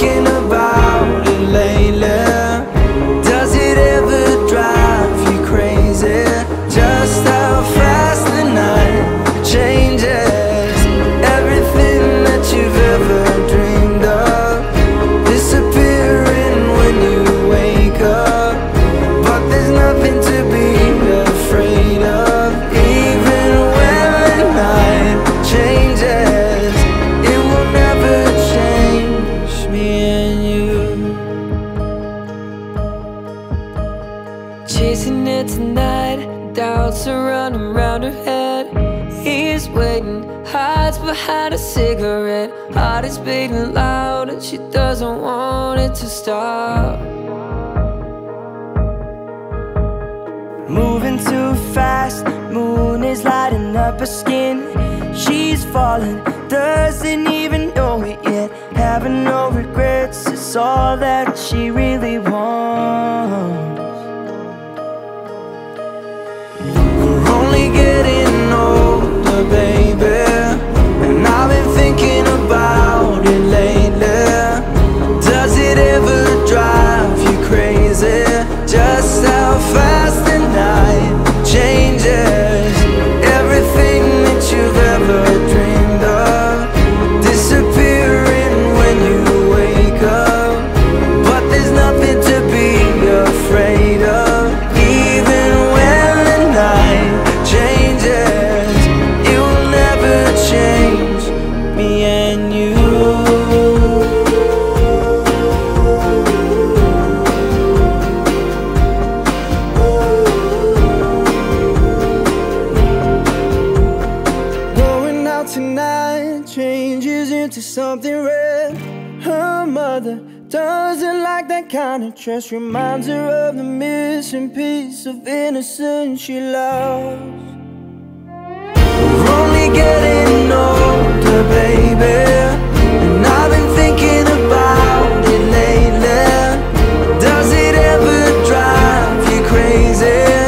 Thinking about stop. Moving too fast, moon is lighting up her skin. She's falling, doesn't even know it yet. Having no regrets is all that she really wants. We're only getting older, baby. Something red. Her mother doesn't like that kind of dress. Reminds her of the missing piece of innocence she lost. We're only getting older, baby. And I've been thinking about it lately. Does it ever drive you crazy?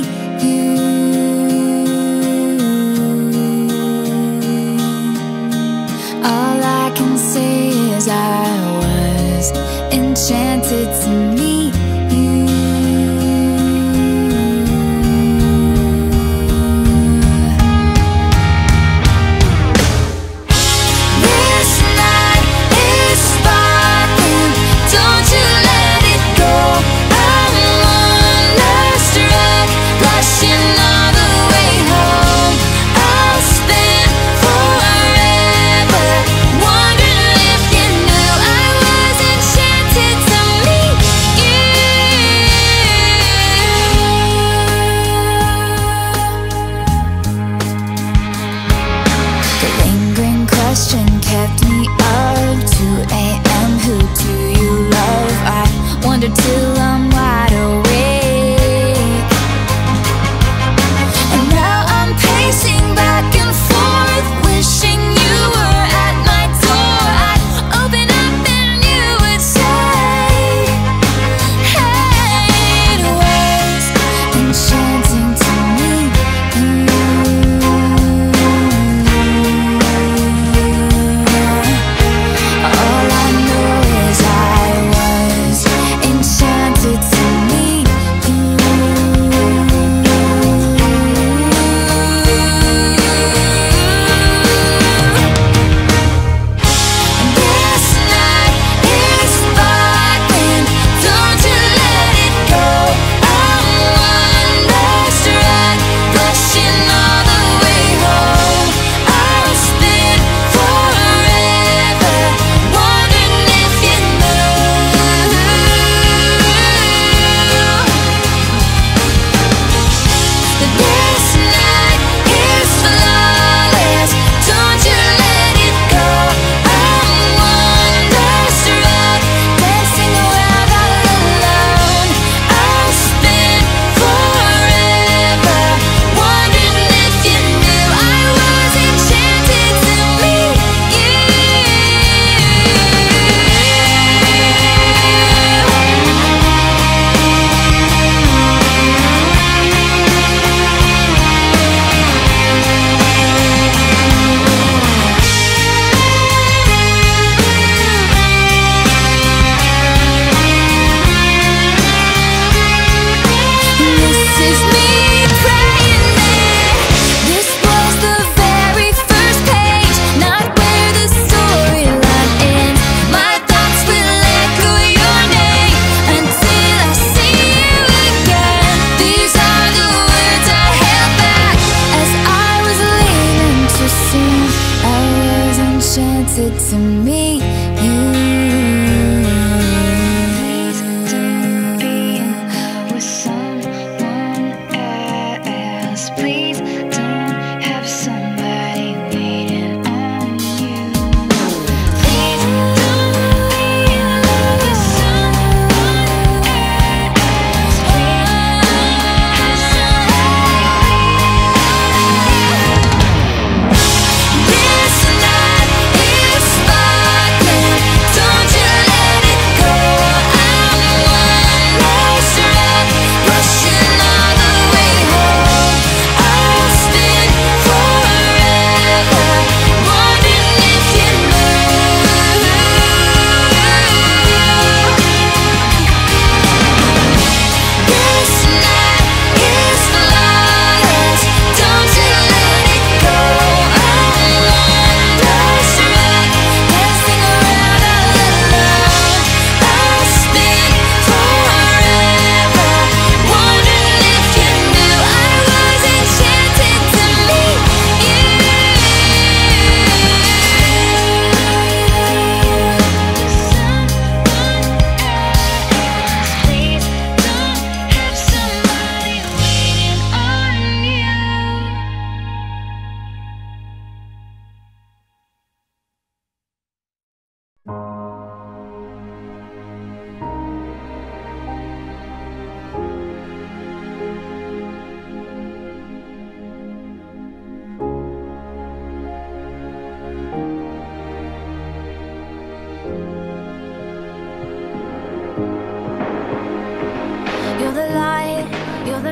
All I can say is I was enchanted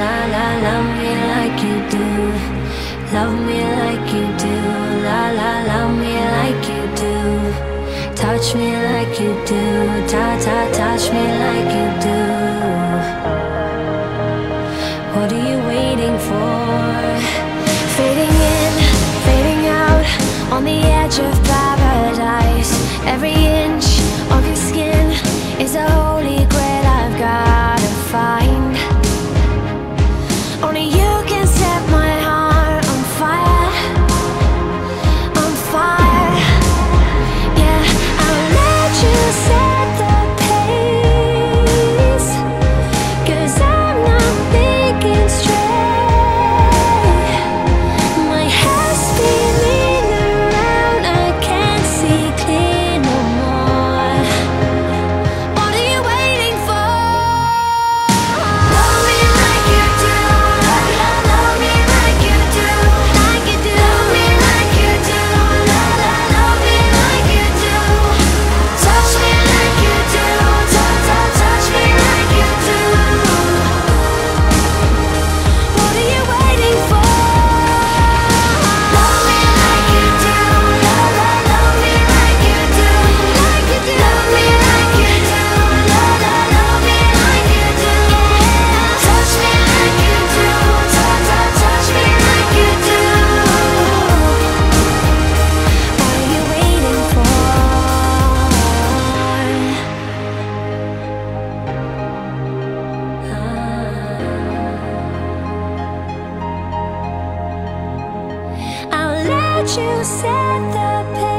la la, love me like you do. Love me like you do, la la, love me like you do. Touch me like you do, ta ta, touch me like you do. you set the pace.